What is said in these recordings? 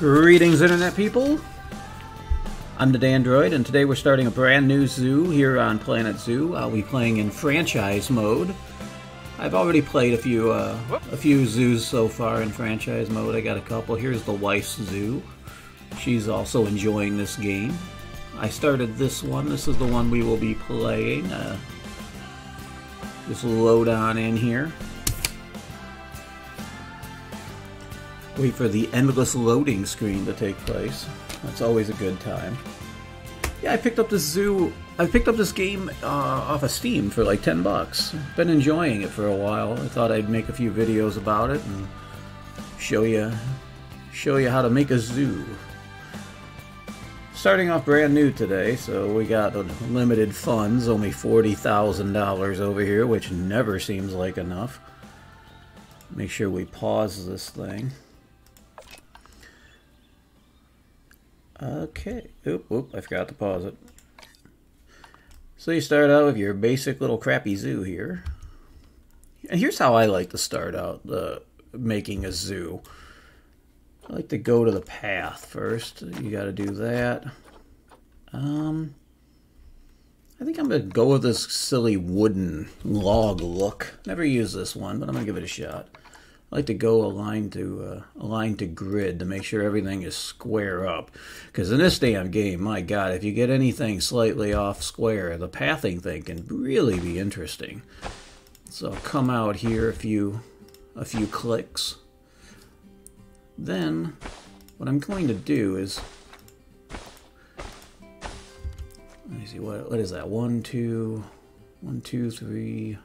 Greetings, Internet people. I'm the Dandroid, and today we're starting a brand new zoo here on Planet Zoo. I'll be playing in franchise mode. I've already played a few uh, a few zoos so far in franchise mode. I got a couple. Here's the wife's zoo. She's also enjoying this game. I started this one. This is the one we will be playing. Uh, just load on in here. Wait for the endless loading screen to take place. That's always a good time. Yeah, I picked up this zoo. I picked up this game uh, off of Steam for like 10 bucks. Been enjoying it for a while. I thought I'd make a few videos about it and show you show you how to make a zoo. Starting off brand new today, so we got limited funds, only $40,000 over here, which never seems like enough. Make sure we pause this thing. Okay. Oop, oop, I forgot to pause it. So you start out with your basic little crappy zoo here. And here's how I like to start out the making a zoo. I like to go to the path first. You got to do that. Um, I think I'm going to go with this silly wooden log look. Never used this one, but I'm going to give it a shot. I like to go aligned to uh, aligned to grid to make sure everything is square up. Because in this damn game, my God, if you get anything slightly off square, the pathing thing can really be interesting. So I'll come out here a few a few clicks. Then what I'm going to do is let me see what what is that one two one two three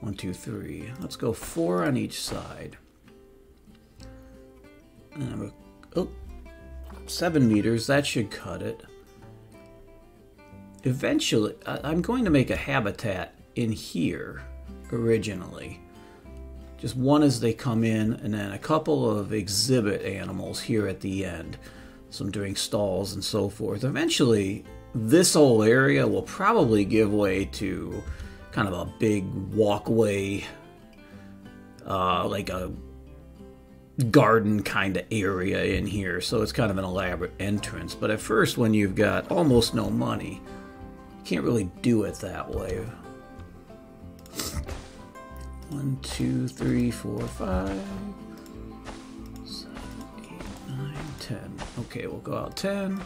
one, two, three. Let's go four on each side. And I'm a, oh, seven meters. That should cut it. Eventually, I'm going to make a habitat in here originally. Just one as they come in, and then a couple of exhibit animals here at the end. Some doing stalls and so forth. Eventually, this whole area will probably give way to kind of a big walkway, uh, like a garden kind of area in here. So it's kind of an elaborate entrance. But at first, when you've got almost no money, you can't really do it that way. One, two, three, four, five, seven, eight, nine, ten. Okay, we'll go out ten.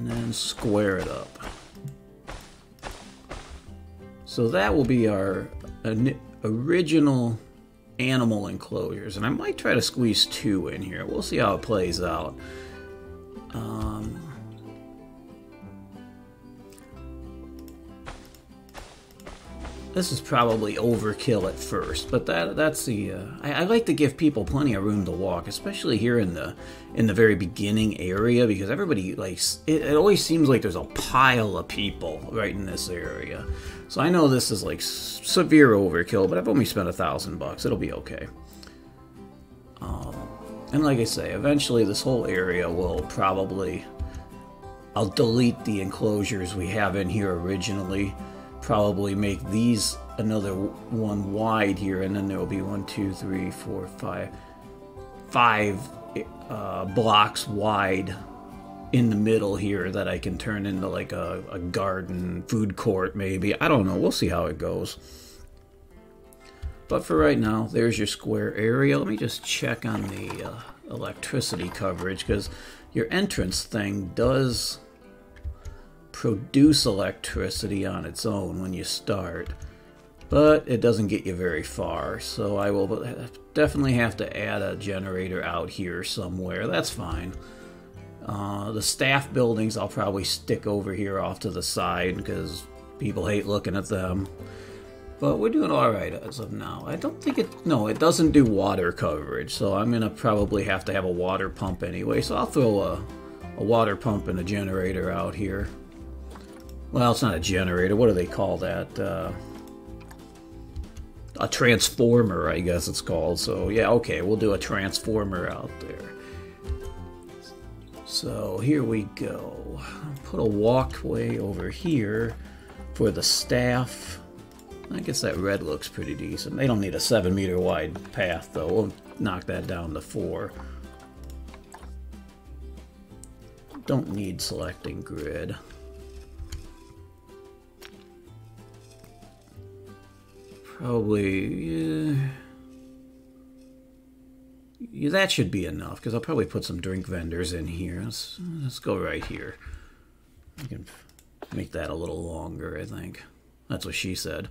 And then square it up. So that will be our original animal enclosures, and I might try to squeeze two in here. We'll see how it plays out. Um, this is probably overkill at first, but that that's the uh, I, I, like to give people plenty of room to walk, especially here in the in the very beginning area, because everybody likes it, it always seems like there's a pile of people right in this area. So I know this is like severe overkill, but I've only spent a thousand bucks. It'll be okay. Um, and like I say, eventually this whole area will probably I'll delete the enclosures we have in here originally probably make these another one wide here, and then there will be one, two, three, four, five, five uh, blocks wide in the middle here that I can turn into like a, a garden, food court, maybe. I don't know. We'll see how it goes. But for right now, there's your square area. Let me just check on the uh, electricity coverage because your entrance thing does produce electricity on its own when you start, but it doesn't get you very far. So I will definitely have to add a generator out here somewhere. That's fine. Uh, the staff buildings I'll probably stick over here off to the side because people hate looking at them. But we're doing alright as of now. I don't think it... No, it doesn't do water coverage, so I'm going to probably have to have a water pump anyway. So I'll throw a, a water pump and a generator out here. Well, it's not a generator. What do they call that? Uh, a transformer, I guess it's called. So, yeah, okay, we'll do a transformer out there. So, here we go. Put a walkway over here for the staff I guess that red looks pretty decent. They don't need a 7 meter wide path, though. We'll knock that down to 4. Don't need selecting grid. Probably... Yeah, yeah, that should be enough, because I'll probably put some drink vendors in here. Let's, let's go right here. I can make that a little longer, I think. That's what she said.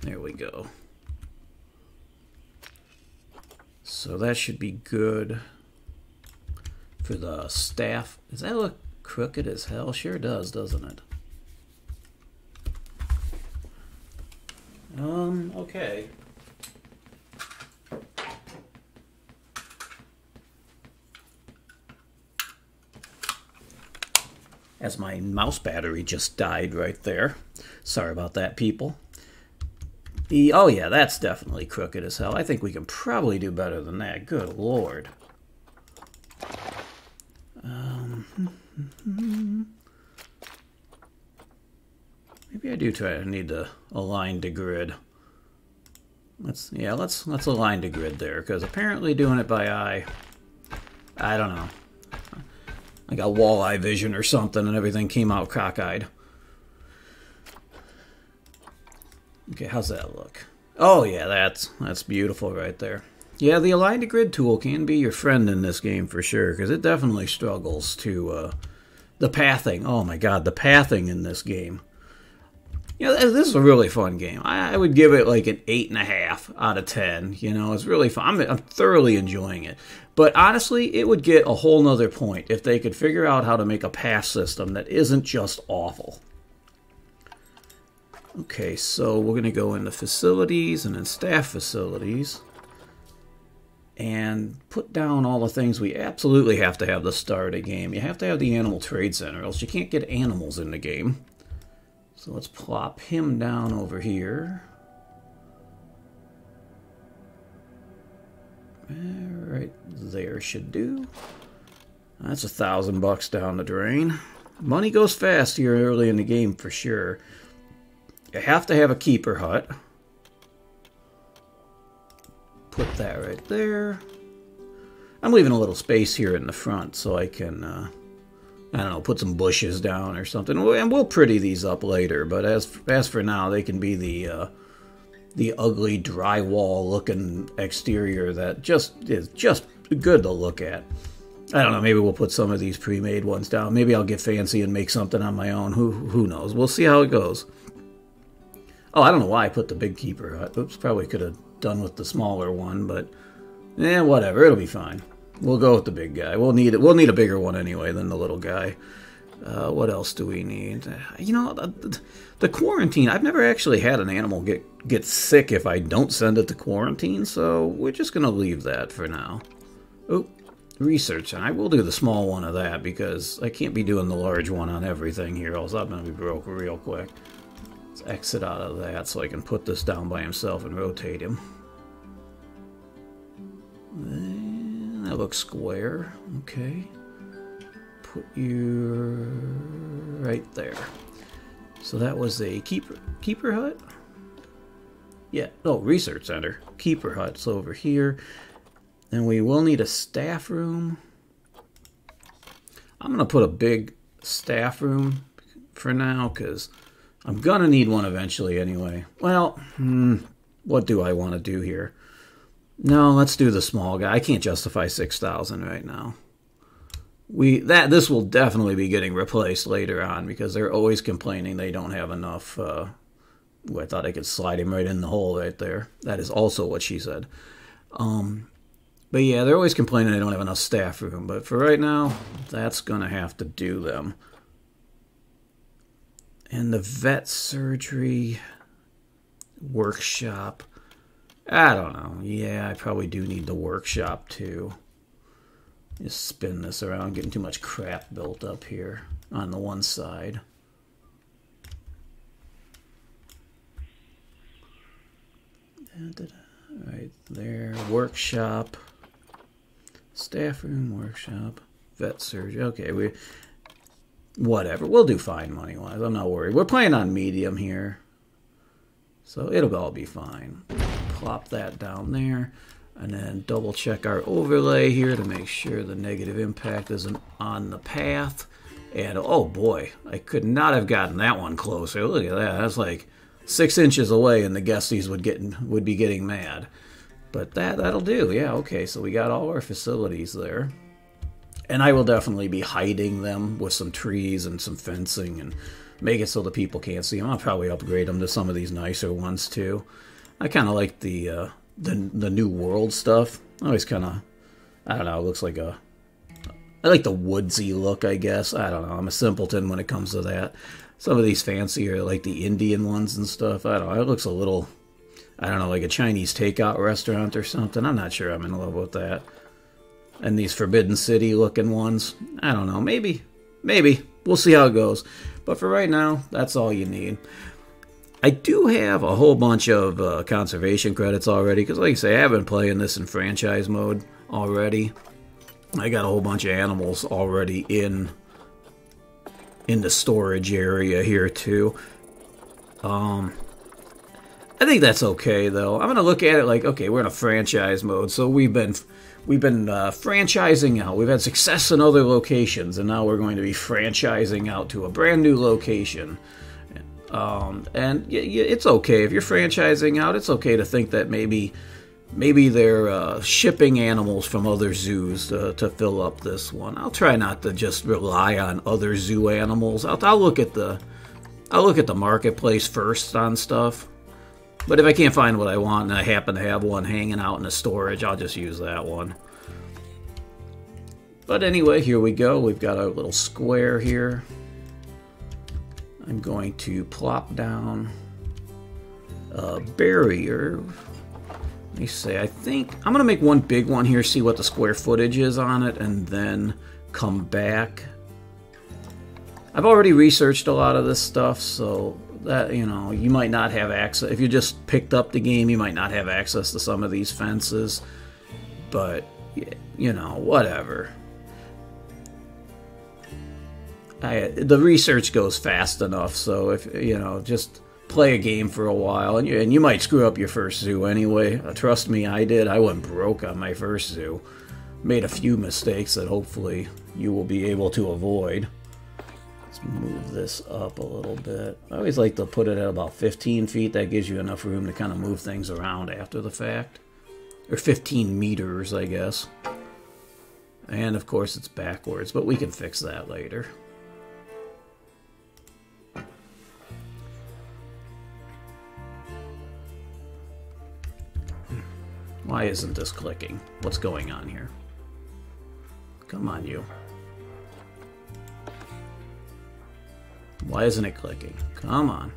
There we go. So that should be good for the staff. Does that look crooked as hell? Sure does, doesn't it? Um, okay. As my mouse battery just died right there. Sorry about that, people. The, oh yeah, that's definitely crooked as hell. I think we can probably do better than that. Good lord. Um, maybe I do try to need to align to grid. Let's yeah, let's let's align to grid there because apparently doing it by eye, I don't know. I got walleye vision or something, and everything came out cockeyed. Okay, how's that look? Oh yeah, that's that's beautiful right there. Yeah, the align to grid tool can be your friend in this game for sure, because it definitely struggles to uh, the pathing. Oh my god, the pathing in this game. You know, this is a really fun game. I, would give it like an eight and a half out of ten. You know, it's really fun. I'm, I'm thoroughly enjoying it. But honestly, it would get a whole nother point if they could figure out how to make a path system that isn't just awful. Okay, so we're going to go into facilities and then staff facilities and put down all the things we absolutely have to have to start a game. You have to have the animal trade center, else you can't get animals in the game. So let's plop him down over here. Right there should do. That's a thousand bucks down the drain. Money goes fast here early in the game for sure. You have to have a keeper hut. Put that right there. I'm leaving a little space here in the front so I can, uh, I don't know, put some bushes down or something. And we'll pretty these up later, but as as for now, they can be the uh, the ugly drywall looking exterior that just is just good to look at. I don't know. Maybe we'll put some of these pre-made ones down. Maybe I'll get fancy and make something on my own. Who who knows? We'll see how it goes. Oh, I don't know why I put the big keeper. Oops, probably could have done with the smaller one, but eh, whatever. It'll be fine. We'll go with the big guy. We'll need it. We'll need a bigger one anyway than the little guy. Uh, what else do we need? You know, the, the, quarantine. I've never actually had an animal get get sick if I don't send it to quarantine, so we're just gonna leave that for now. Oh, research, and I will do the small one of that because I can't be doing the large one on everything here, else I'm gonna be broke real quick. Let's exit out of that so I can put this down by himself and rotate him. That looks square. Okay. Put you right there. So that was a keeper keeper hut? Yeah, oh, research center. Keeper hut's over here. And we will need a staff room. I'm going to put a big staff room for now because I'm gonna need one eventually anyway. Well, hmm, what do I want to do here? No, let's do the small guy. I can't justify 6,000 right now. We that this will definitely be getting replaced later on because they're always complaining they don't have enough. Uh, I thought I could slide him right in the hole right there. That is also what she said. Um, but yeah, they're always complaining they don't have enough staff room. But for right now, that's gonna have to do them. And the vet surgery workshop. I don't know. Yeah, I probably do need the workshop too. Just spin this around, getting too much crap built up here on the one side. Right there, workshop, staff room, workshop, vet surgery. Okay, we whatever. We'll do fine money wise. I'm not worried. We're playing on medium here. So it'll all be fine. Plop that down there. And then double check our overlay here to make sure the negative impact isn't on the path. And oh boy, I could not have gotten that one closer. Look at that. That's like six inches away and the guesties would get would be getting mad. But that that'll do. Yeah, okay. So we got all our facilities there. And I will definitely be hiding them with some trees and some fencing and make it so the people can't see them. I'll probably upgrade them to some of these nicer ones too. I kind of like the uh, the the new world stuff. Always kind of I don't know. It looks like a I like the woodsy look. I guess I don't know. I'm a simpleton when it comes to that. Some of these fancier, like the Indian ones and stuff. I don't know. It looks a little I don't know, like a Chinese takeout restaurant or something. I'm not sure I'm in love with that. And these Forbidden City looking ones. I don't know. Maybe. Maybe. We'll see how it goes. But for right now, that's all you need. I do have a whole bunch of uh, conservation credits already because, like I say, I've been playing this in franchise mode already. I got a whole bunch of animals already in in the storage area here too. Um, I think that's okay though. I'm gonna look at it like, okay, we're in a franchise mode, so we've been we've been uh, franchising out. We've had success in other locations, and now we're going to be franchising out to a brand new location. Um, and it's okay if you're franchising out. It's okay to think that maybe maybe they're uh, shipping animals from other zoos to, to, fill up this one. I'll try not to just rely on other zoo animals. I'll, I'll look at the I'll look at the marketplace first on stuff. But if I can't find what I want and I happen to have one hanging out in the storage, I'll just use that one. But anyway, here we go. We've got our little square here. I'm going to plop down a barrier. Let me say, I think I'm going to make one big one here, see what the square footage is on it, and then come back. I've already researched a lot of this stuff, so that you know you might not have access if you just picked up the game you might not have access to some of these fences but you know whatever. I, the research goes fast enough so if you know just play a game for a while and you, and you might screw up your first zoo anyway. Uh, trust me i did. I went broke on my first zoo. Made a few mistakes that hopefully you will be able to avoid Let's move this up a little bit. I always like to put it at about 15 feet. That gives you enough room to kind of move things around after the fact. Or 15 meters, I guess. And of course it's backwards, but we can fix that later. Why isn't this clicking? What's going on here? Come on, you. Why isn't it clicking? Come on.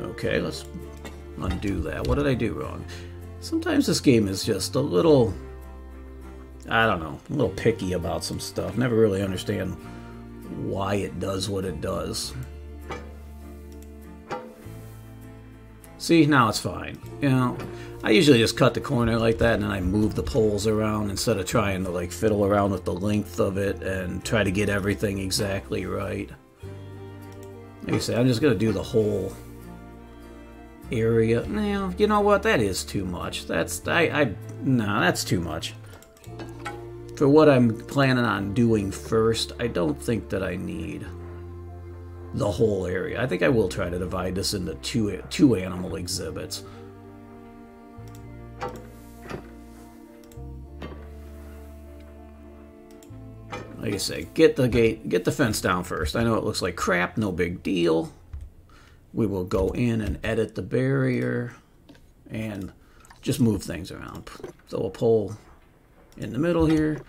Okay, let's undo that. What did I do wrong? Sometimes this game is just a little, I don't know, a little picky about some stuff. Never really understand why it does what it does. See, now it's fine. You know, I usually just cut the corner like that and then I move the poles around instead of trying to like fiddle around with the length of it and try to get everything exactly right. Like I say, I'm just going to do the whole area. Now, you know what? That is too much. That's, I, I, no, that's too much. For what I'm planning on doing first, I don't think that I need the whole area. I think I will try to divide this into two, two animal exhibits. like I say, get the gate, get the fence down first. I know it looks like crap, no big deal. We will go in and edit the barrier and just move things around. So we'll pull in the middle here,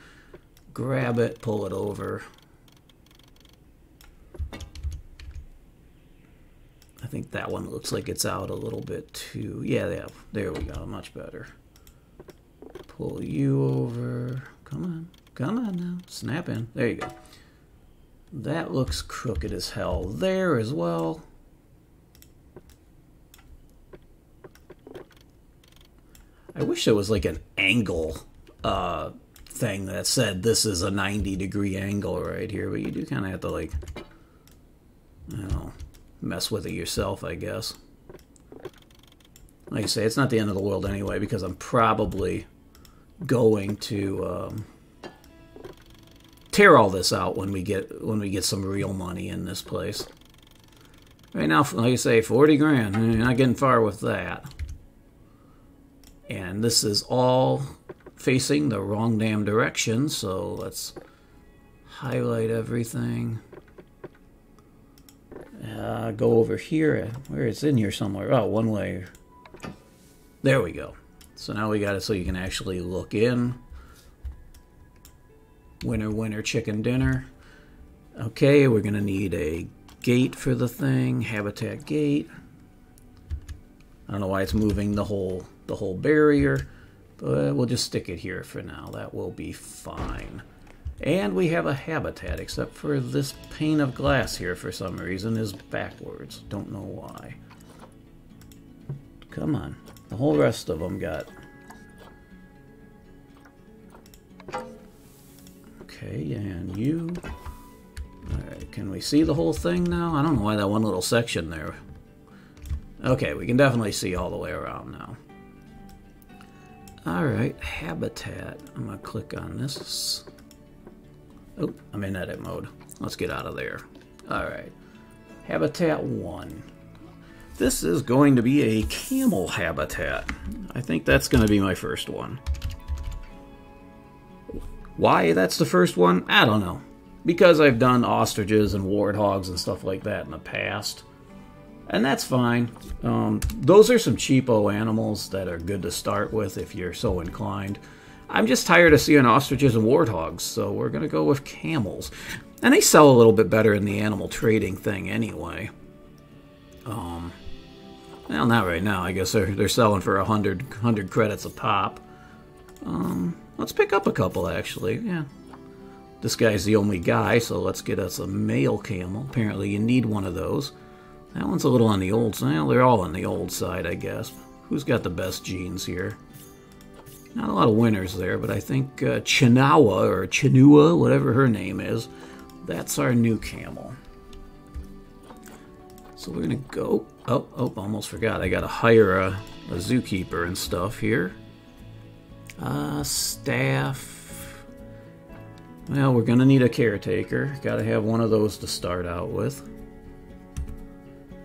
grab it, pull it over. I think that one looks like it's out a little bit too. Yeah, yeah, there we go, much better. Pull you over, come on. Come on now. Snap in. There you go. That looks crooked as hell there as well. I wish there was like an angle uh, thing that said this is a 90 degree angle right here, but you do kind of have to like, you know, mess with it yourself, I guess. Like I say, it's not the end of the world anyway because I'm probably going to um, tear all this out when we get when we get some real money in this place. Right now, like I say, 40 grand. You're not getting far with that. And this is all facing the wrong damn direction, so let's highlight everything. Uh, go over here. Where it's in here somewhere. Oh, one way. There we go. So now we got it so you can actually look in. Winner, winner, chicken dinner. Okay, we're going to need a gate for the thing, habitat gate. I don't know why it's moving the whole the whole barrier, but we'll just stick it here for now. That will be fine. And we have a habitat, except for this pane of glass here for some reason is backwards. Don't know why. Come on. The whole rest of them got... Okay, and you... Alright, can we see the whole thing now? I don't know why that one little section there. Okay, we can definitely see all the way around now. Alright, habitat. I'm going to click on this. Oh, I'm in edit mode. Let's get out of there. Alright. Habitat 1. This is going to be a camel habitat. I think that's going to be my first one. Why that's the first one? I don't know because I've done ostriches and warthogs and stuff like that in the past. And that's fine. Um, those are some cheapo animals that are good to start with if you're so inclined. I'm just tired of seeing ostriches and warthogs, so we're going to go with camels. And they sell a little bit better in the animal trading thing anyway. Um, well, not right now. I guess they're, they're selling for 100, 100 credits a pop. Um, let's pick up a couple, actually. Yeah, this guy's the only guy, so let's get us a male camel. Apparently you need one of those. That one's a little on the old side. Well, they're all on the old side, I guess. Who's got the best genes here? Not a lot of winners there, but I think uh, Chinawa, or Chinua, whatever her name is, that's our new camel. So we're going to go... Oh, oh, almost forgot. I got to hire a, a zookeeper and stuff here. Uh, staff... Well, we're going to need a caretaker. Got to have one of those to start out with.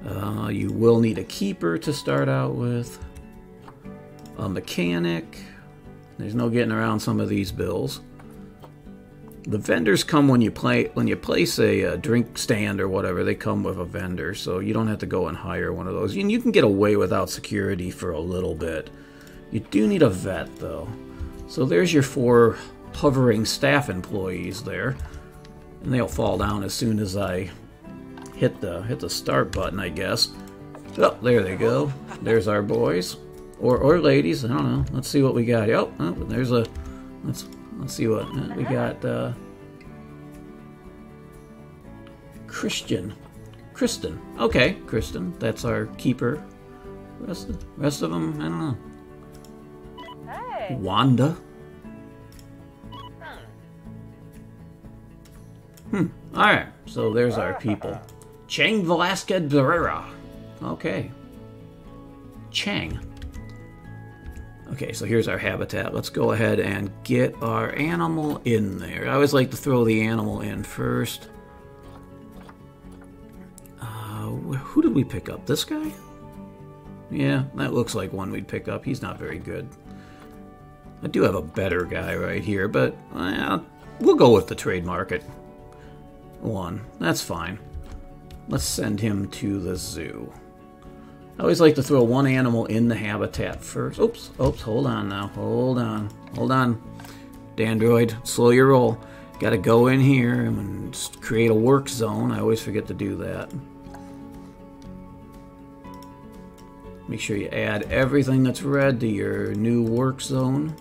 Uh, you will need a keeper to start out with. A mechanic. There's no getting around some of these bills. The vendors come when you play when you place a, a, drink stand or whatever. They come with a vendor, so you don't have to go and hire one of those. And you can get away without security for a little bit. You do need a vet though. So there's your four hovering staff employees there, and they'll fall down as soon as I hit the hit the start button, I guess. Oh, there they go. There's our boys, or or ladies. I don't know. Let's see what we got. Oh, oh there's a. Let's let's see what uh, we got. Uh, Christian, Kristen. Okay, Kristen. That's our keeper. Rest of, rest of them, I don't know. Hey. Wanda. Hmm. Alright, so there's our people. Chang Velasquez Barrera. Okay. Chang. Okay, so here's our habitat. Let's go ahead and get our animal in there. I always like to throw the animal in first. Uh, who did we pick up? This guy? Yeah, that looks like one we'd pick up. He's not very good. I do have a better guy right here, but well, we'll go with the trade market one. That's fine. Let's send him to the zoo. I always like to throw one animal in the habitat first. Oops, oops, hold on now. Hold on. Hold on. Dandroid, slow your roll. Gotta go in here and create a work zone. I always forget to do that. Make sure you add everything that's red to your new work zone.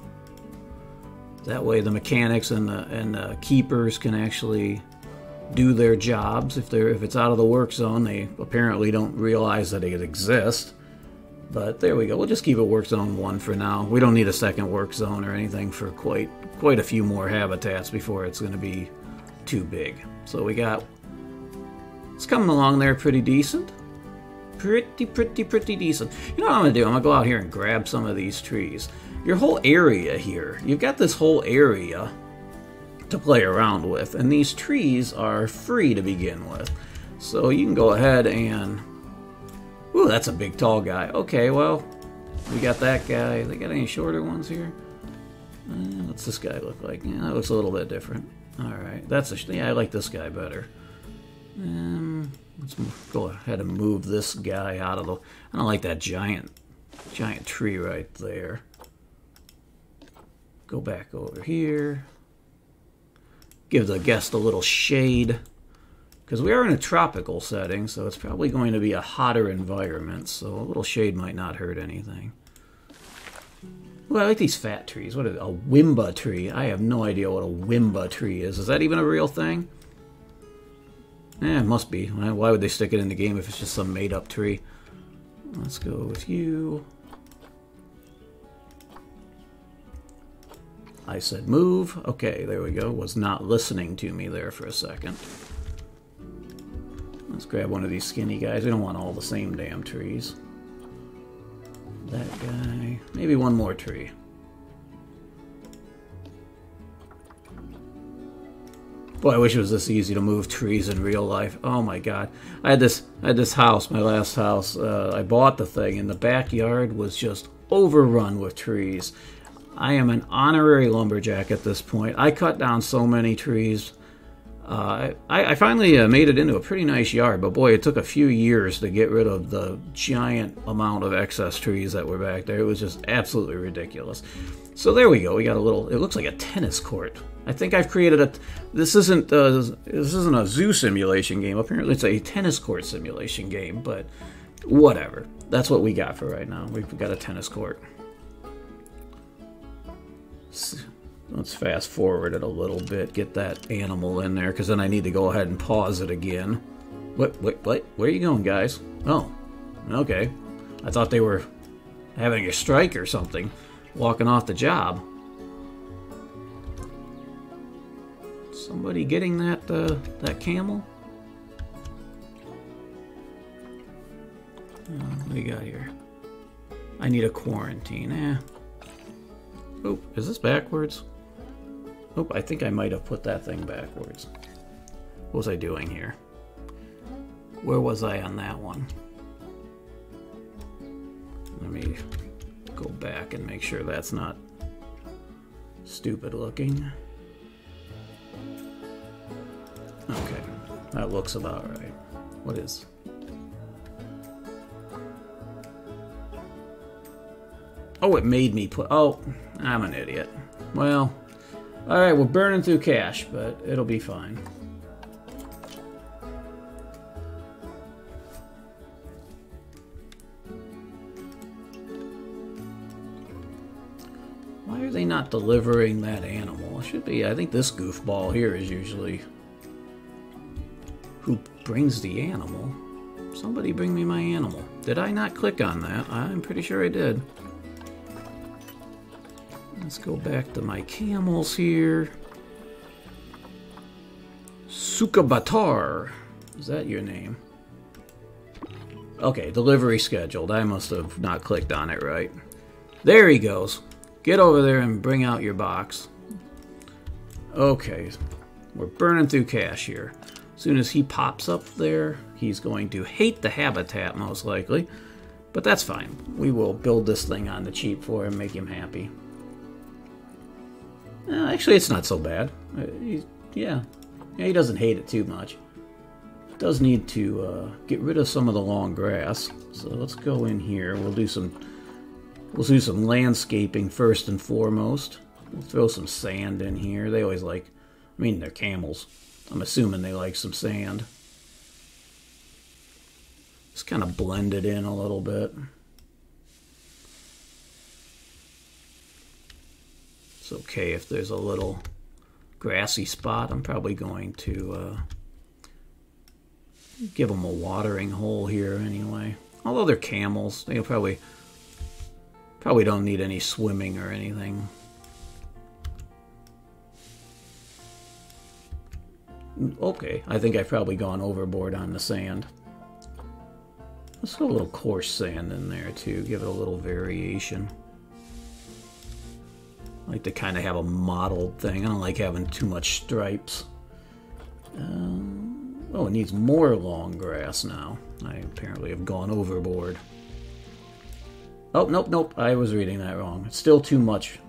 That way the mechanics and the, and the keepers can actually do their jobs. If they're if it's out of the work zone, they apparently don't realize that it exists. But there we go. We'll just keep it work zone one for now. We don't need a second work zone or anything for quite quite a few more habitats before it's going to be too big. So we got it's coming along there pretty decent. Pretty, pretty, pretty decent. You know what I'm going to do? I'm going to go out here and grab some of these trees. Your whole area here, you've got this whole area to play around with, and these trees are free to begin with. So you can go ahead and Ooh, that's a big tall guy. Okay, well, we got that guy. They got any shorter ones here? Uh, what's this guy look like? Yeah, that looks a little bit different. All right, that's a, yeah, I like this guy better. Um, let's go ahead and move this guy out of the. I don't like that giant, giant tree right there. Go back over here. Give the guest a little shade because we are in a tropical setting, so it's probably going to be a hotter environment, so a little shade might not hurt anything. Well, I like these fat trees. What is it? A wimba tree? I have no idea what a wimba tree is. Is that even a real thing? Eh, it must be. Why would they stick it in the game if it's just some made-up tree? Let's go with you. I said move. Okay, there we go. Was not listening to me there for a second. Let's grab one of these skinny guys. We don't want all the same damn trees. That guy. Maybe one more tree. Boy, I wish it was this easy to move trees in real life. Oh my god. I had this I had this house, my last house. Uh, I bought the thing and the backyard was just overrun with trees. I am an honorary lumberjack at this point. I cut down so many trees. Uh, I, I, finally uh, made it into a pretty nice yard, but boy, it took a few years to get rid of the giant amount of excess trees that were back there. It was just absolutely ridiculous. So there we go. We got a little. It looks like a tennis court. I think I've created a. This isn't. Uh, this isn't a zoo simulation game. Apparently, it's a tennis court simulation game. But whatever. That's what we got for right now. We've got a tennis court. Let's fast forward it a little bit, get that animal in there, because then I need to go ahead and pause it again. What, what, what? Where are you going, guys? Oh, okay. I thought they were having a strike or something, walking off the job. Somebody getting that, uh, that camel? Uh, what do we got here? I need a quarantine, eh? Oh, is this backwards? Oh, I think I might have put that thing backwards. What was I doing here? Where was I on that one? Let me go back and make sure that's not stupid looking. Okay, that looks about right. What is... Oh, it made me put... Oh, I'm an idiot. Well, Alright, we're burning through cash, but it'll be fine. Why are they not delivering that animal? It should be, I think this goofball here is usually who brings the animal. Somebody bring me my animal. Did I not click on that? I'm pretty sure I did. Let's go back to my camels here. Sukabatar. Is that your name? Okay, delivery scheduled. I must have not clicked on it right. There he goes. Get over there and bring out your box. Okay, we're burning through cash here. As soon as he pops up there, he's going to hate the habitat most likely. But that's fine. We will build this thing on the cheap for him, make him happy. Uh, actually, it's not so bad. Uh, yeah. yeah, he doesn't hate it too much. Does need to uh, get rid of some of the long grass. So let's go in here. We'll do some we'll do some landscaping first and foremost. We'll throw some sand in here. They always like. I mean, they're camels. I'm assuming they like some sand. Just kind of blend it in a little bit. It's okay if there's a little grassy spot. I'm probably going to uh, give them a watering hole here anyway. Although they're camels, they'll probably Probably don't need any swimming or anything. Okay, I think I've probably gone overboard on the sand. Let's put a little coarse sand in there too, give it a little variation. I like to kind of have a mottled thing. I don't like having too much stripes. Um, oh, it needs more long grass now. I apparently have gone overboard. Oh, nope, nope. I was reading that wrong. It's still too much.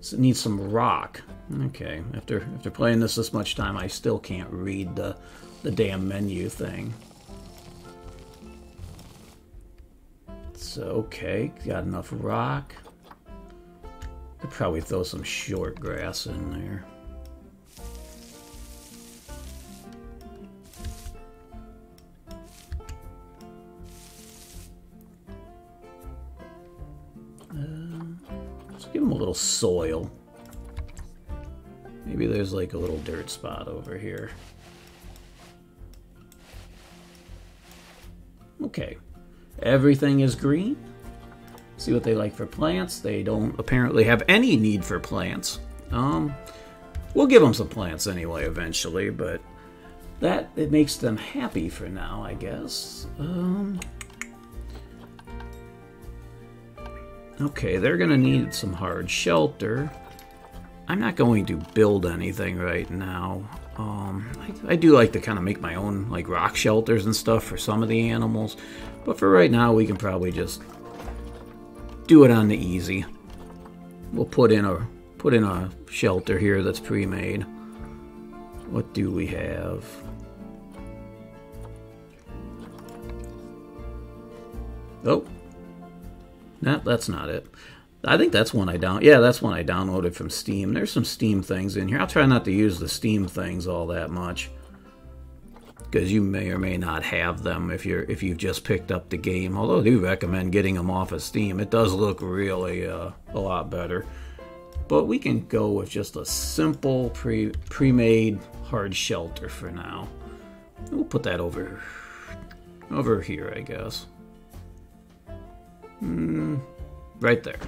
It needs some rock. Okay, after after playing this this much time, I still can't read the the damn menu thing. So okay, got enough rock. Could probably throw some short grass in there. Uh, let's give him a little soil. Maybe there's like a little dirt spot over here. Okay. Everything is green. See what they like for plants. They don't apparently have any need for plants. Um, we'll give them some plants anyway eventually, but that it makes them happy for now, I guess. Um, okay, they're gonna need some hard shelter. I'm not going to build anything right now. Um, I, I, do like to kind of make my own like rock shelters and stuff for some of the animals, but for right now we can probably just do it on the easy. We'll put in a put in a shelter here that's pre-made. What do we have? Oh, no, that's not it. I think that's one I down. Yeah, that's one I downloaded from Steam. There's some Steam things in here. I'll try not to use the Steam things all that much because you may or may not have them if you're if you've just picked up the game. Although I do recommend getting them off of Steam. It does look really uh, a lot better. But we can go with just a simple pre pre-made hard shelter for now. We'll put that over over here, I guess. Hmm, right there.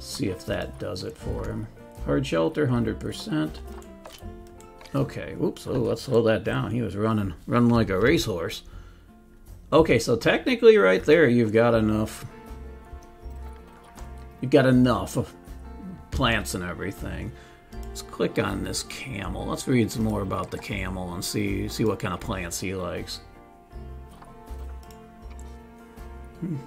See if that does it for him. Hard shelter, 100%. Okay, oops, oh, let's slow that down. He was running, running like a racehorse. Okay, so technically right there you've got enough. You've got enough of plants and everything. Let's click on this camel. Let's read some more about the camel and see see what kind of plants he likes. You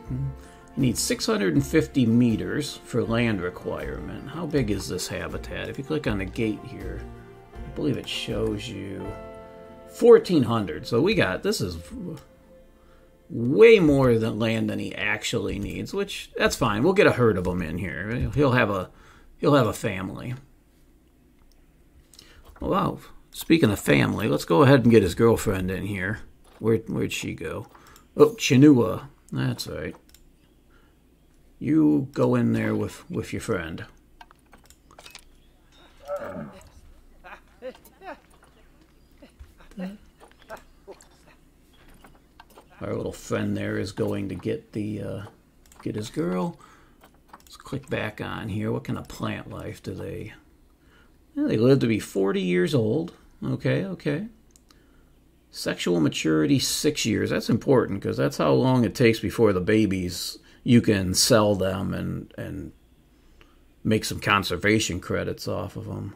need 650 meters for land requirement. How big is this habitat? If you click on the gate here, I believe it shows you 1400. So we got this is way more than land than he actually needs, which that's fine. We'll get a herd of them in here. He'll have a he'll have a family. Wow. Speaking of family, let's go ahead and get his girlfriend in here. Where where'd she go? Oh, Chinua. That's right. You go in there with, with your friend. Our little friend there is going to get the uh, get his girl. Let's click back on here. What kind of plant life do they? Yeah, they live to be 40 years old. Okay, okay. Sexual maturity six years. That's important because that's how long it takes before the babies you can sell them and and make some conservation credits off of them.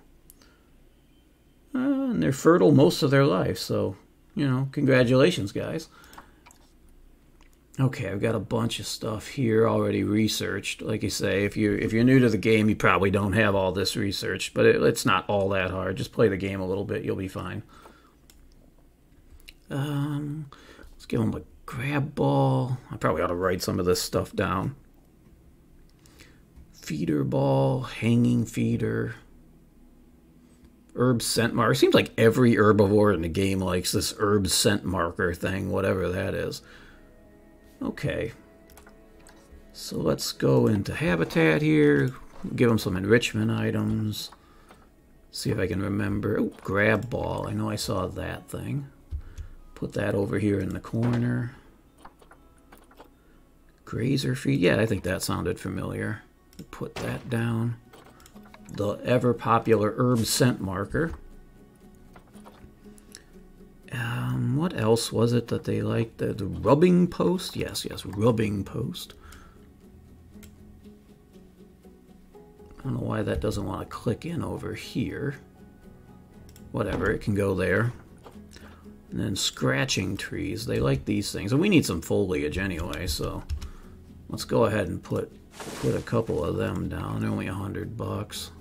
Uh, and they're fertile most of their life, so you know, congratulations, guys. Okay, I've got a bunch of stuff here already researched. Like you say, if you if you're new to the game, you probably don't have all this research, but it, it's not all that hard. Just play the game a little bit, you'll be fine. Um, let's give him a grab ball. I probably ought to write some of this stuff down. Feeder ball, hanging feeder, herb scent marker. Seems like every herbivore in the game likes this herb scent marker thing, whatever that is. Okay. So let's go into habitat here. Give them some enrichment items. See if I can remember. Oh, grab ball. I know I saw that thing. Put that over here in the corner. Grazer feed. Yeah, I think that sounded familiar. Put that down. The ever popular herb scent marker. Um, what else was it that they liked? The, the rubbing post? Yes, yes, rubbing post. I don't know why that doesn't want to click in over here. Whatever, it can go there. And then scratching trees. They like these things. And we need some foliage anyway, so let's go ahead and put put a couple of them down. Only a hundred bucks.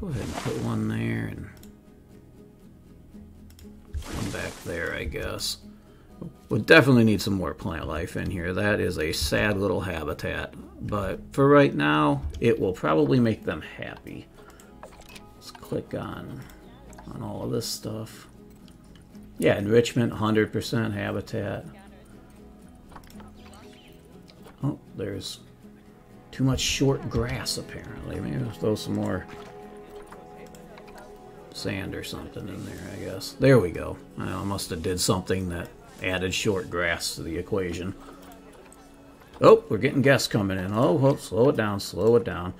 Go ahead and put one there and back there, I guess. We'll definitely need some more plant life in here. That is a sad little habitat. But for right now, it will probably make them happy. Let's click on, on all of this stuff. Yeah, enrichment, 100% habitat. Oh, there's too much short grass, apparently. Maybe I'll throw some more sand or something in there, I guess. There we go. I must have did something that added short grass to the equation. Oh, we're getting guests coming in. Oh, oh, slow it down, slow it down.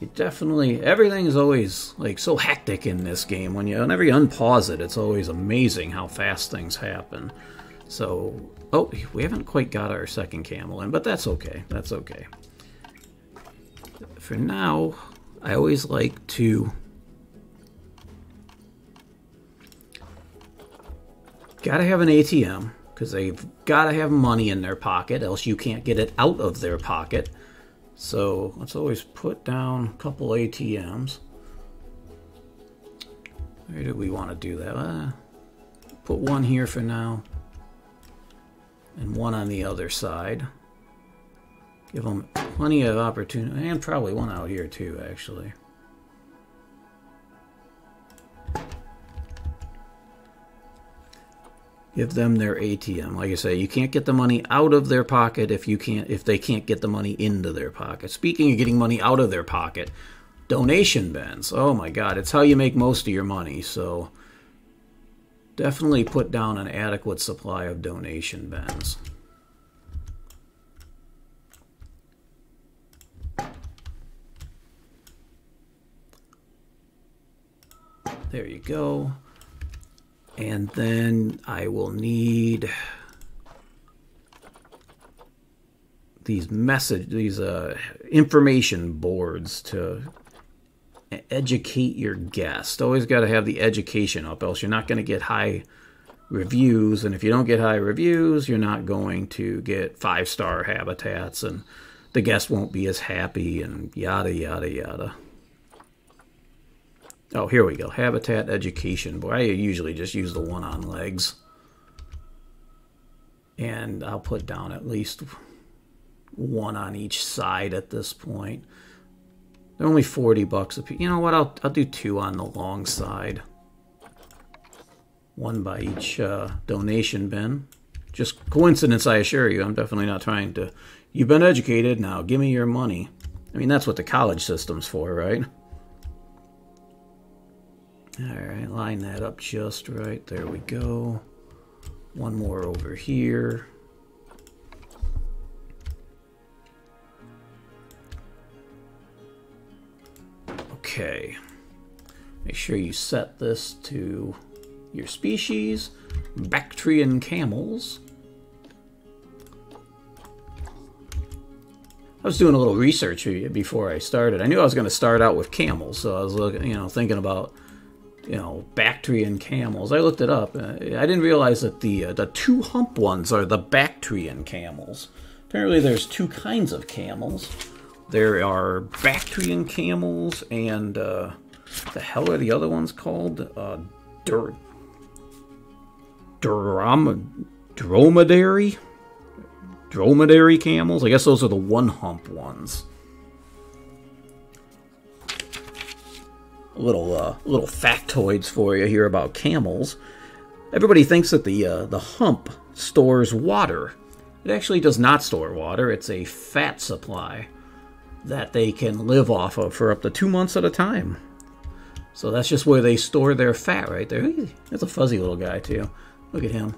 You definitely, everything is always like so hectic in this game. When you, whenever you unpause it, it's always amazing how fast things happen. So, oh, we haven't quite got our second camel in, but that's okay. That's okay. For now, I always like to Got to have an ATM because they've got to have money in their pocket, else you can't get it out of their pocket. So let's always put down a couple ATMs. Where do we want to do that? Uh, put one here for now, and one on the other side. Give them plenty of opportunity, and probably one out here too, actually. Give them their ATM. Like I say, you can't get the money out of their pocket if you can't if they can't get the money into their pocket. Speaking of getting money out of their pocket, donation bins. Oh my god, it's how you make most of your money. So definitely put down an adequate supply of donation bins. There you go. And then I will need these message these uh, information boards to educate your guest. Always got to have the education up, else you're not going to get high reviews. And if you don't get high reviews, you're not going to get five star habitats, and the guest won't be as happy, and yada yada yada. Oh, here we go. Habitat Education. Boy, I usually just use the one on legs. And I'll put down at least one on each side at this point. They're only 40 bucks a piece. You know what? I'll, I'll do two on the long side. One by each uh, donation bin. Just coincidence, I assure you. I'm definitely not trying to. You've been educated, now give me your money. I mean, that's what the college system's for, right? Alright, line that up just right. There we go. One more over here. Okay. Make sure you set this to your species, Bactrian camels. I was doing a little research before I started. I knew I was going to start out with camels, so I was looking, you know, thinking about you know, Bactrian camels. I looked it up. Uh, I didn't realize that the uh, the two hump ones are the Bactrian camels. Apparently, there's two kinds of camels. There are Bactrian camels, and uh, the hell are the other ones called? Uh, dur- dromedary, dromedary camels. I guess those are the one hump ones. Little uh, little factoids for you here about camels. Everybody thinks that the uh, the hump stores water. It actually does not store water. It's a fat supply that they can live off of for up to two months at a time. So that's just where they store their fat right there. That's a fuzzy little guy too. Look at him.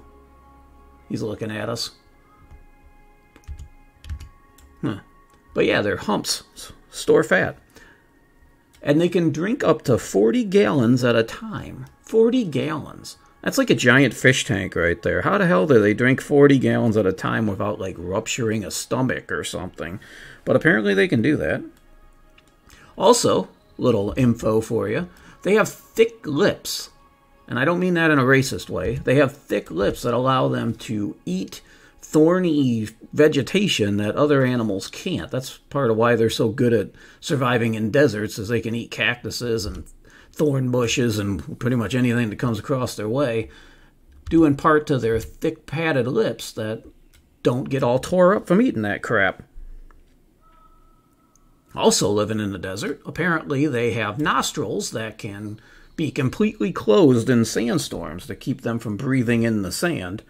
He's looking at us. Huh. But yeah, they're humps, store fat. And they can drink up to 40 gallons at a time. 40 gallons. That's like a giant fish tank right there. How the hell do they drink 40 gallons at a time without like rupturing a stomach or something? But apparently they can do that. Also, little info for you they have thick lips. And I don't mean that in a racist way. They have thick lips that allow them to eat thorny vegetation that other animals can't. That's part of why they're so good at surviving in deserts, is they can eat cactuses and thorn bushes and pretty much anything that comes across their way, due in part to their thick padded lips that don't get all tore up from eating that crap. Also, living in the desert, apparently they have nostrils that can be completely closed in sandstorms to keep them from breathing in the sand.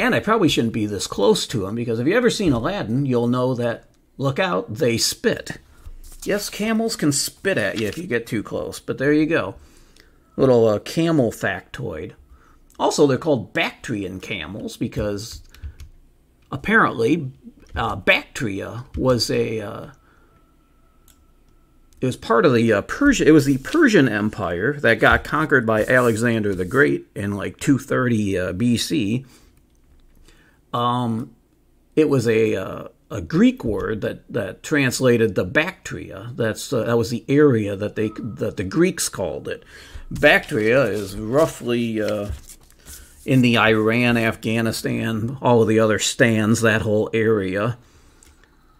And I probably shouldn't be this close to them because if you ever seen Aladdin, you'll know that, look out, they spit. Yes, camels can spit at you if you get too close, but there you go. Little uh, camel factoid. Also, they're called Bactrian camels because apparently uh, Bactria was a uh, it was part of the uh, Persian. It was the Persian Empire that got conquered by Alexander the Great in like 230 uh, BC. Um, it was a uh, a Greek word that, that translated the Bactria. That's uh, that was the area that they that the Greeks called it. Bactria is roughly uh, in the Iran, Afghanistan, all of the other stands, that whole area.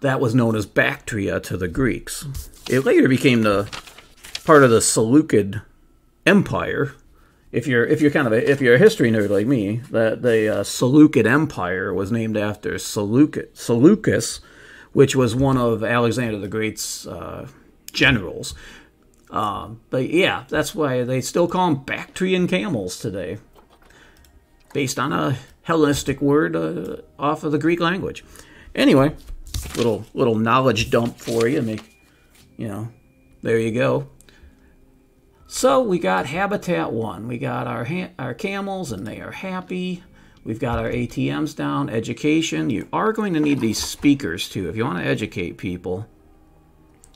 That was known as Bactria to the Greeks. It later became the part of the Seleucid Empire. If you're if you're kind of a, if you're a history nerd like me, that the uh, Seleucid Empire was named after Seleucus, Seleucus, which was one of Alexander the Great's uh, generals. Uh, but yeah, that's why they still call them Bactrian camels today based on a Hellenistic word uh, off of the Greek language. Anyway, little little knowledge dump for you. Make you know, there you go. So we got Habitat One. We got our our camels, and they are happy. We've got our ATMs down. Education. You are going to need these speakers too if you want to educate people.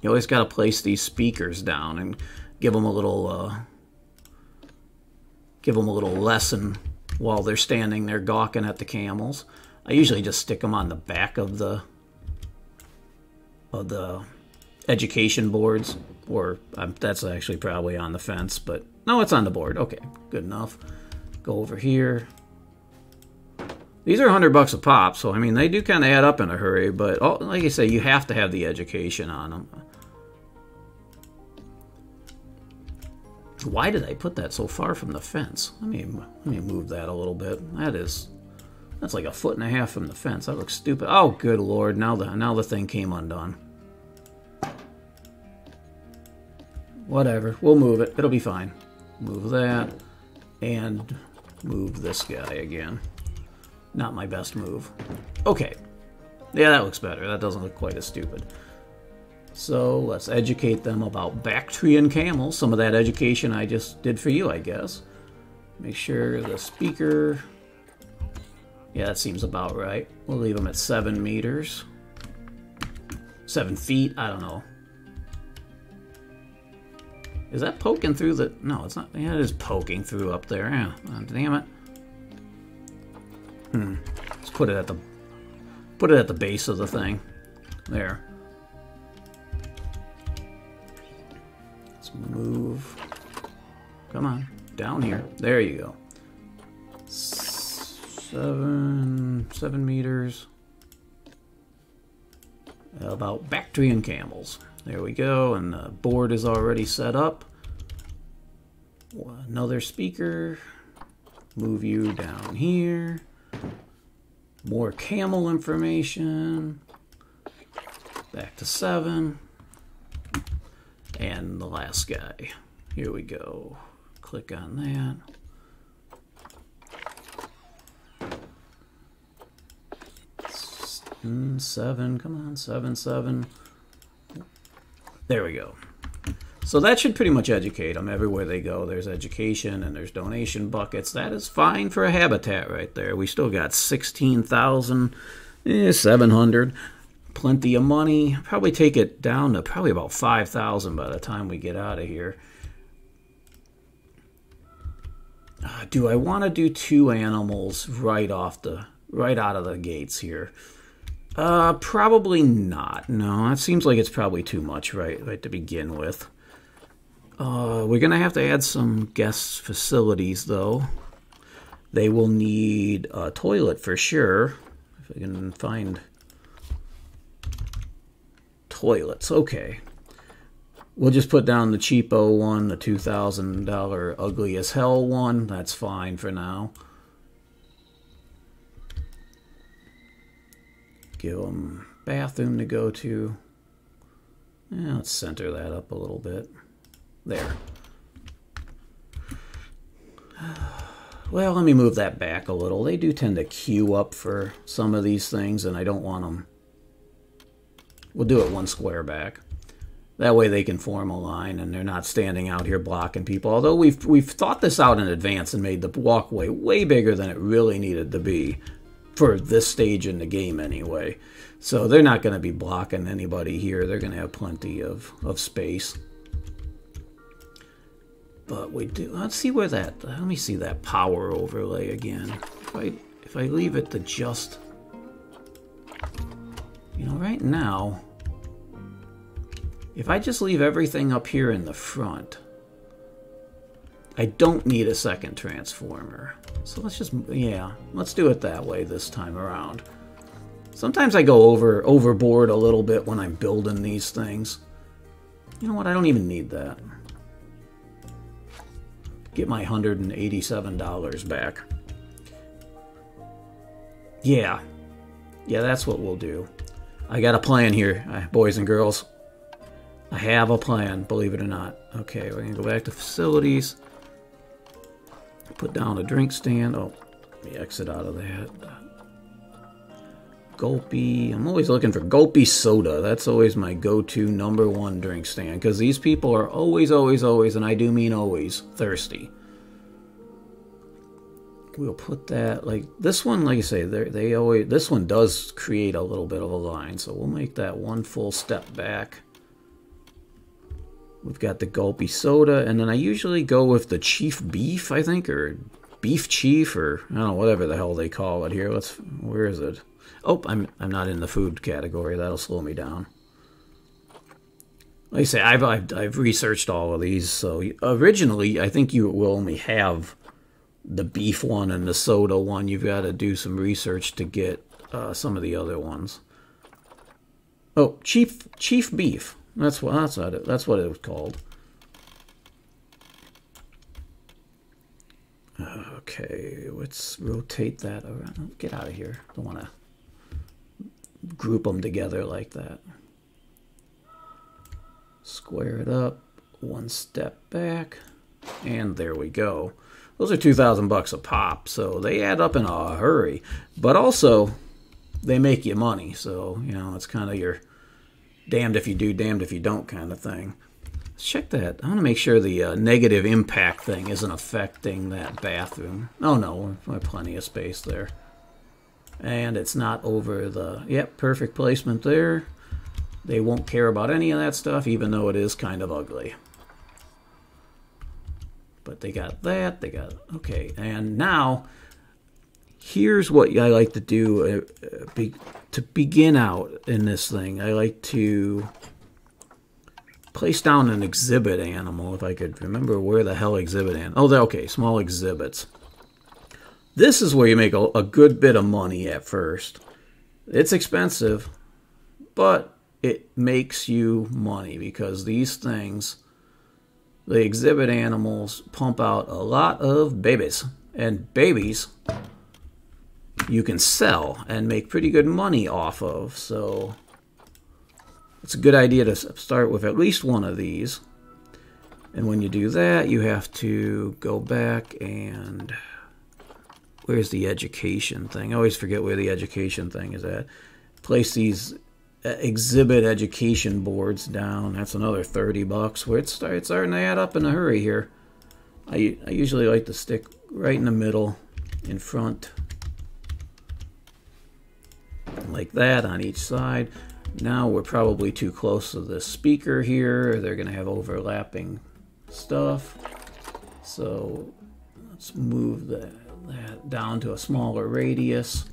You always got to place these speakers down and give them a little uh, give them a little lesson while they're standing there gawking at the camels. I usually just stick them on the back of the of the education boards, or um, that's actually probably on the fence, but no, it's on the board. Okay, good enough. Go over here. These are 100 bucks a pop, so I mean, they do kind of add up in a hurry, but oh, like I say, you have to have the education on them. Why did I put that so far from the fence? Let me let me move that a little bit. That is that's like a foot and a half from the fence. That looks stupid. Oh, good lord! Now the now the thing came undone. Whatever. We'll move it. It'll be fine. Move that and move this guy again. Not my best move. Okay. Yeah, that looks better. That doesn't look quite as stupid. So let's educate them about Bactrian camels. Some of that education I just did for you, I guess. Make sure the speaker. Yeah, that seems about right. We'll leave them at seven meters. Seven feet? I don't know. Is that poking through the. No, it's not. Yeah, it is poking through up there. Yeah. Oh, damn it. Hmm. Let's put it at the. Put it at the base of the thing. There. Let's move. Come on, down here. There you go. Seven, seven meters. About Bactrian camels. There we go, and the board is already set up. Another speaker. Move you down here. More camel information. Back to seven. And the last guy. Here we go. Click on that. Seven, come on, seven, seven. There we go. So that should pretty much educate them everywhere they go. There's education and there's donation buckets. That is fine for a habitat right there. We still got 16,000 Eh, 700. Plenty of money. Probably take it down to probably about 5,000 by the time we get out of here. Uh, do I want to do two animals right off the right out of the gates here? Uh, probably not. No, it seems like it's probably too much right right to begin with. Uh, we're gonna have to add some guest facilities though. They will need a toilet for sure. If I can find toilets, okay. We'll just put down the cheapo one, the $2,000 ugly as hell one. That's fine for now. Give them bathroom to go to. Yeah, let's center that up a little bit. There. Well, let me move that back a little. They do tend to queue up for some of these things, and I don't want them. We'll do it one square back. That way they can form a line and they're not standing out here blocking people. Although we've we've thought this out in advance and made the walkway way bigger than it really needed to be for this stage in the game anyway. So they're not going to be blocking anybody here. They're going to have plenty of, of space. But we do. Let's see where that. Let me see that power overlay again. If I if I leave it to just, you know, right now, if I just leave everything up here in the front, I don't need a second transformer. So let's just, yeah, let's do it that way this time around. Sometimes I go over overboard a little bit when I'm building these things. You know what? I don't even need that get my $187 back. Yeah. Yeah, that's what we'll do. I got a plan here, uh, boys and girls. I have a plan, believe it or not. Okay, we're going to go back to facilities. Put down a drink stand. Oh, let me exit out of that. Gulpy. I'm always looking for Gulpy soda. That's always my go-to number one drink stand because these people are always, always, always, and I do mean always, thirsty. We'll put that like this one. Like I say, they they always this one does create a little bit of a line, so we'll make that one full step back. We've got the gulpy soda, and then I usually go with the chief beef, I think, or beef chief, or I don't know, whatever the hell they call it here. Let's, where is it? Oh, I'm, I'm not in the food category. That'll slow me down. Like I say, I've, I've, I've researched all of these. So originally, I think you will only have the beef one and the soda one. You've got to do some research to get uh, some of the other ones. Oh, chief chief beef. That's what that's what it, that's what it was called. Okay, let's rotate that around. Get out of here. Don't want to group them together like that. Square it up, one step back, and there we go. Those are 2000 bucks a pop, so they add up in a hurry. But also, they make you money, so, you know, it's kind of your damned if you do, damned if you don't kind of thing. Let's check that. I want to make sure the uh, negative impact thing isn't affecting that bathroom. Oh no, we have plenty of space there. And it's not over the, yep, perfect placement there. They won't care about any of that stuff, even though it is kind of ugly. But they got that, they got, okay. And now, here's what I like to do uh, uh, to begin out in this thing. I like to place down an exhibit animal, if I could remember where the hell exhibit animal. Oh, okay, small exhibits. This is where you make a, a good bit of money at first. It's expensive, but it makes you money because these things, the exhibit animals, pump out a lot of babies. And babies you can sell and make pretty good money off of. So it's a good idea to start with at least one of these. And when you do that, you have to go back and where's the education thing? I always forget where the education thing is at. Place these uh, exhibit education boards down. That's another 30 bucks. Where it's, it's starting to add up in a hurry here. I, I usually like to stick right in the middle, in front. Like that on each side. Now we're probably too close to the speaker here. They're going to have overlapping stuff. So let's move that, that down to a smaller radius.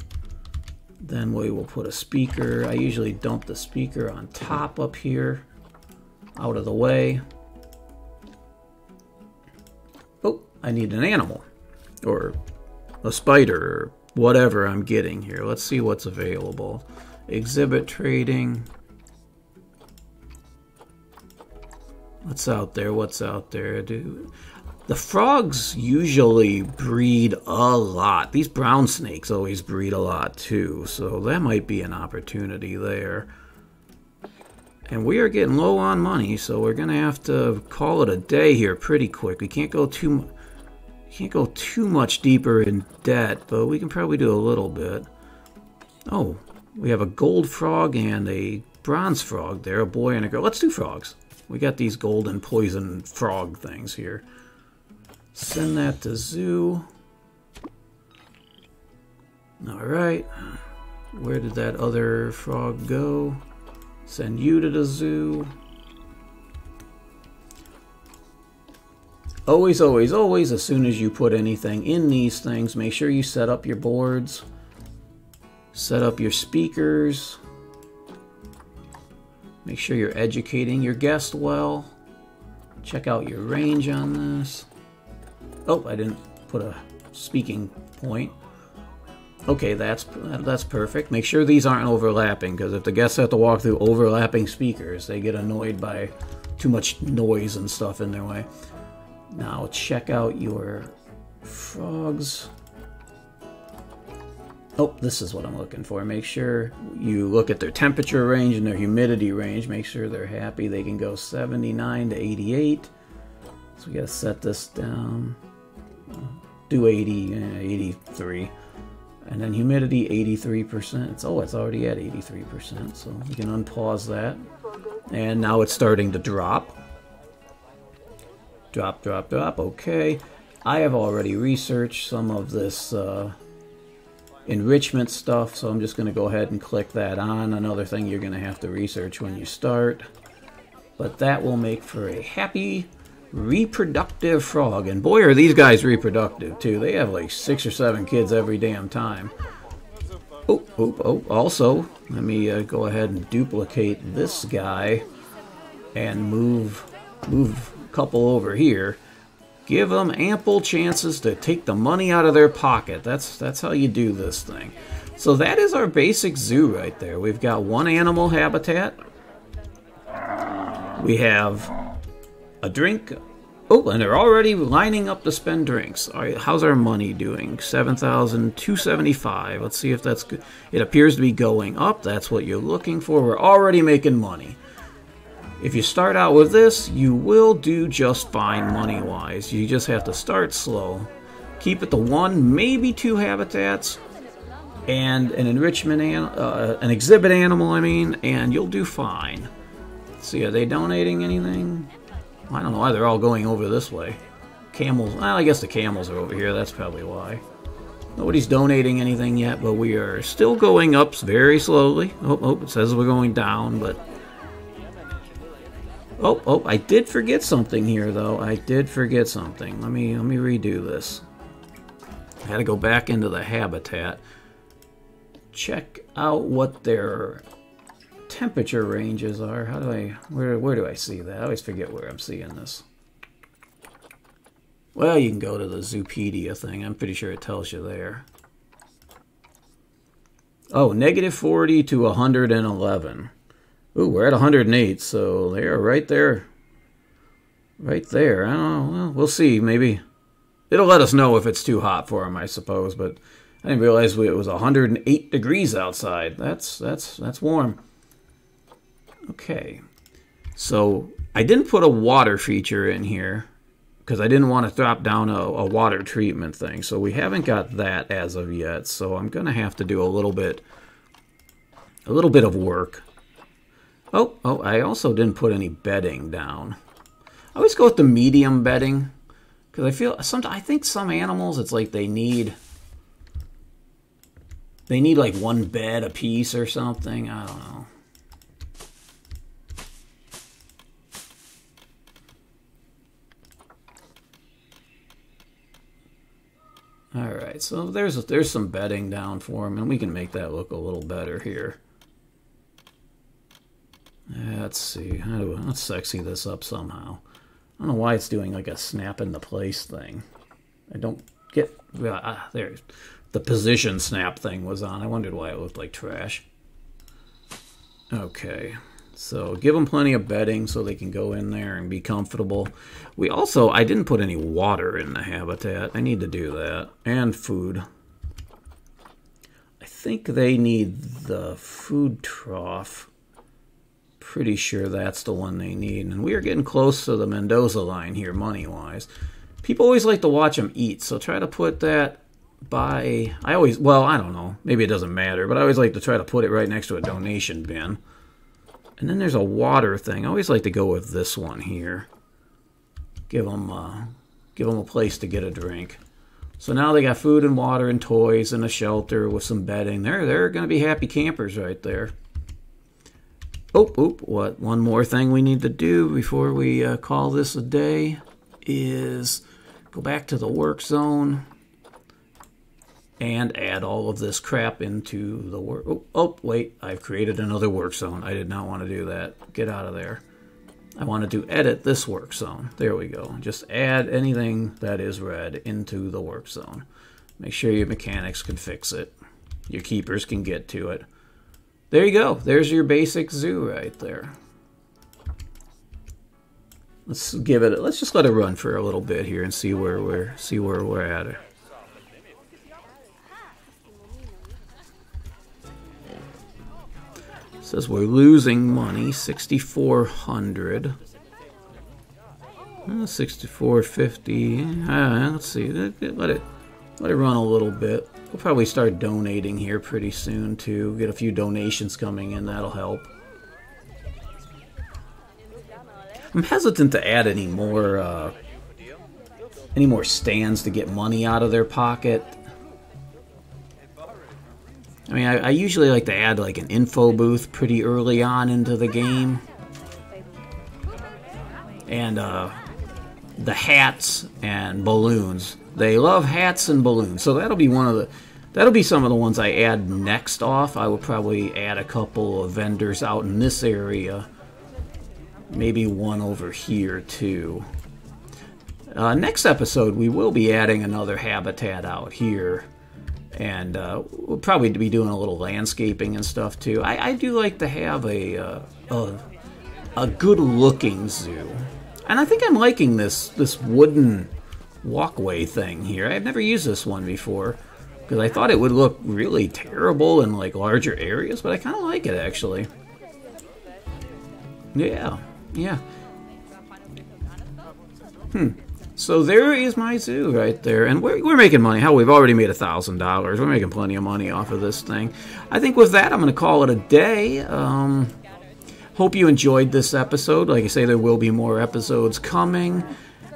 Then we will put a speaker. I usually dump the speaker on top up here, out of the way. Oh, I need an animal or a spider whatever I'm getting here. Let's see what's available. Exhibit trading. What's out there? What's out there? Do the frogs usually breed a lot. These brown snakes always breed a lot too, so that might be an opportunity there. And we are getting low on money, so we're gonna have to call it a day here pretty quick. We can't go too can't go too much deeper in debt, but we can probably do a little bit. Oh, we have a gold frog and a bronze frog there, a boy and a girl. Let's do frogs. We got these golden poison frog things here. Send that to zoo. Alright. Where did that other frog go? Send you to the zoo. Always, always, always, as soon as you put anything in these things, make sure you set up your boards, set up your speakers, make sure you're educating your guest well, check out your range on this. Oh, I didn't put a speaking point. Okay, that's that's perfect. Make sure these aren't overlapping, because if the guests have to walk through overlapping speakers, they get annoyed by too much noise and stuff in their way. Now check out your frogs. Oh, this is what I'm looking for. Make sure you look at their temperature range and their humidity range. Make sure they're happy. They can go 79 to 88. So we got to set this down. Do 80, eh, 83. And then humidity 83%. It's, oh, it's already at 83%. So we can unpause that. And now it's starting to drop. Drop, drop, drop. Okay. I have already researched some of this uh, enrichment stuff, so I'm just going to go ahead and click that on. Another thing you're going to have to research when you start. But that will make for a happy, reproductive frog. And boy, are these guys reproductive, too. They have like six or seven kids every damn time. Oh, oh, oh. Also, let me uh, go ahead and duplicate this guy and move, move couple over here. Give them ample chances to take the money out of their pocket. That's that's how you do this thing. So that is our basic zoo right there. We've got one animal habitat. We have a drink. Oh, and they're already lining up to spend drinks. All right, how's our money doing? 7,275. Let's see if that's good. It appears to be going up. That's what you're looking for. We're already making money. If you start out with this, you will do just fine money-wise. You just have to start slow. Keep it to one, maybe two habitats, and an enrichment, an, uh, an exhibit animal, I mean, and you'll do fine. see, are they donating anything? I don't know why they're all going over this way. Camels, well, I guess the camels are over here, that's probably why. Nobody's donating anything yet, but we are still going up very slowly. Oh, oh, it says we're going down, but Oh, oh, I did forget something here, though. I did forget something. Let me let me redo this. I had to go back into the habitat. Check out what their temperature ranges are. How do I where where do I see that? I always forget where I'm seeing this. Well, you can go to the Zoopedia thing. I'm pretty sure it tells you there. Oh, negative 40 to 111. Ooh, we're at 108, so they're right there. Right there. I don't know. Well, we'll see. Maybe it'll let us know if it's too hot for them, I suppose. But I didn't realize it was 108 degrees outside. That's that's that's warm. Okay, so I didn't put a water feature in here because I didn't want to drop down a, a water treatment thing. So we haven't got that as of yet. So I'm gonna have to do a little bit, a little bit of work Oh, oh, I also didn't put any bedding down. I always go with the medium bedding because I feel some. I think some animals, it's like they need They need like one bed a piece or something. I don't know. All right, so there's there's some bedding down for him, and we can make that look a little better here. Let's see, how do I, let's sexy this up somehow. I don't know why it's doing like a snap into place thing. I don't get uh, there. The position snap thing was on. I wondered why it looked like trash. Okay. So give them plenty of bedding so they can go in there and be comfortable. We also, I didn't put any water in the habitat. I need to do that. And food. I think they need the food trough. Pretty sure that's the one they need. And we are getting close to the Mendoza line here, money-wise. People always like to watch them eat, so try to put that by... I always, well, I don't know. Maybe it doesn't matter, but I always like to try to put it right next to a donation bin. And then there's a water thing. I always like to go with this one here. Give them, uh, give them a place to get a drink. So now they got food and water and toys and a shelter with some bedding. They're they're going to be happy campers right there. Oh, oop, what? One more thing we need to do before we uh, call this a day is go back to the work zone and add all of this crap into the work. Oh, oh, wait, I've created another work zone. I did not want to do that. Get out of there. I wanted to edit this work zone. There we go. Just add anything that is red into the work zone. Make sure your mechanics can fix it. Your keepers can get to it. There you go. There's your basic zoo right there. Let's give it. Let's just let it run for a little bit here and see where we're see where we're at. It Says we're losing money, 6,400. Uh, 6450. Uh, let's see. Let it let it run a little bit. We'll probably start donating here pretty soon too. Get a few donations coming in. That'll help. I'm hesitant to add any more uh, any more stands to get money out of their pocket. I mean, I, I, usually like to add like an info booth pretty early on into the game. And uh, the hats and balloons. They love hats and balloons. So that'll be one of the that'll be some of the ones I add next off. I will probably add a couple of vendors out in this area. Maybe one over here too. Uh, next episode, we will be adding another habitat out here and uh, we'll probably be doing a little landscaping and stuff too. I, I do like to have a, uh, a a good looking zoo, and I think I'm liking this this wooden walkway thing here. I've never used this one before because I thought it would look really terrible in like larger areas, but I kind of like it actually. Yeah, yeah. Hmm. So there is my zoo right there, and we're, we're making money. How we've already made a thousand dollars. We're making plenty of money off of this thing. I think with that, I'm going to call it a day. Um, hope you enjoyed this episode. Like I say, there will be more episodes coming.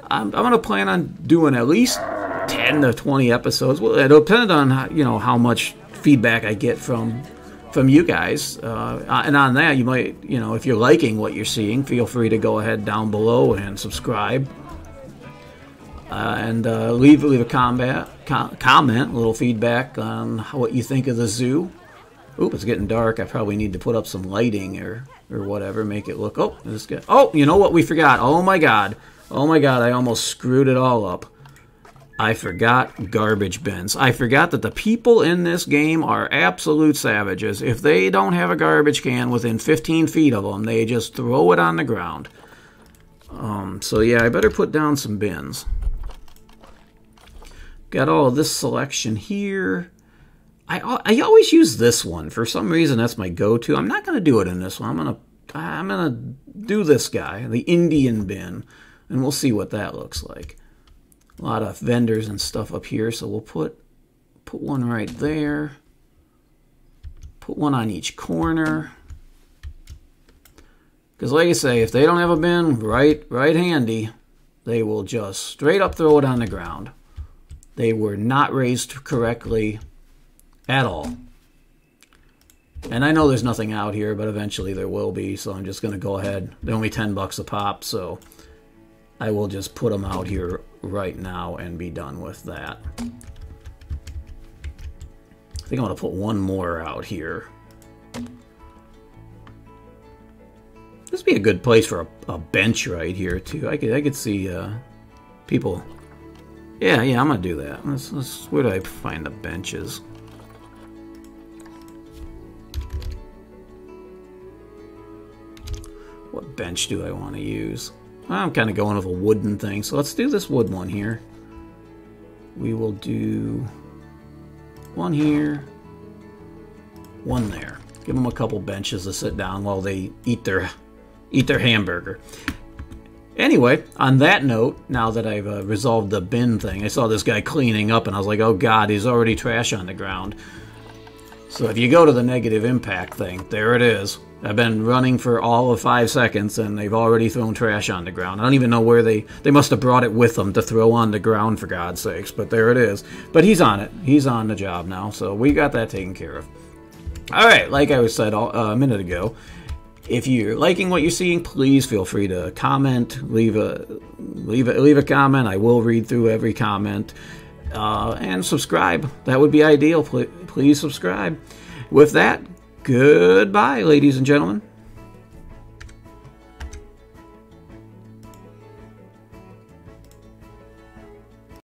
I'm, I'm going to plan on doing at least 10 to 20 episodes. Well, it'll depend on how, you know how much feedback I get from from you guys. Uh, and on that, you might, you know, if you're liking what you're seeing, feel free to go ahead down below and subscribe. Uh, and uh, leave leave a comment, comment, a little feedback on what you think of the zoo. Oop, it's getting dark. I probably need to put up some lighting or or whatever, make it look. Oh, this good. Oh, you know what we forgot? Oh my god. Oh my god, I almost screwed it all up. I forgot garbage bins. I forgot that the people in this game are absolute savages. If they don't have a garbage can within 15 feet of them, they just throw it on the ground. Um, so yeah, I better put down some bins. Got all of this selection here. I, I always use this one. For some reason, that's my go-to. I'm not going to do it in this one. I'm going to I'm to do this guy, the Indian bin, and we'll see what that looks like. A lot of vendors and stuff up here, so we'll put put one right there. Put one on each corner. Because like I say, if they don't have a bin right right handy, they will just straight up throw it on the ground. They were not raised correctly at all. And I know there's nothing out here, but eventually there will be, so I'm just going to go ahead. They're only 10 bucks a pop, so I will just put them out here right now and be done with that. I think I'm going to put one more out here. This would be a good place for a, a, bench right here too. I could I could see uh, people. Yeah, yeah, I'm gonna do that. Let's, let's, where do I find the benches? What bench do I want to use? I'm kind of going with a wooden thing, so let's do this wood one here. We will do one here, one there. Give them a couple benches to sit down while they eat their eat their hamburger. Anyway, on that note, now that I've uh, resolved the bin thing, I saw this guy cleaning up and I was like, oh god, he's already trash on the ground. So if you go to the negative impact thing, there it is. I've been running for all of five seconds and they've already thrown trash on the ground. I don't even know where they they must have brought it with them to throw on the ground for God's sakes, but there it is. But he's on it. He's on the job now, so we got that taken care of. All right, like I was said all, uh, a minute ago, if you're liking what you're seeing, please feel free to comment, leave a leave a leave a comment. I will read through every comment, uh, and subscribe. That would be ideal. Please, subscribe. With that, goodbye, ladies and gentlemen.